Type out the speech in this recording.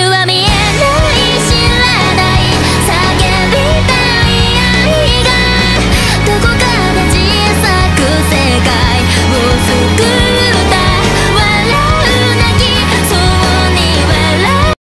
you and me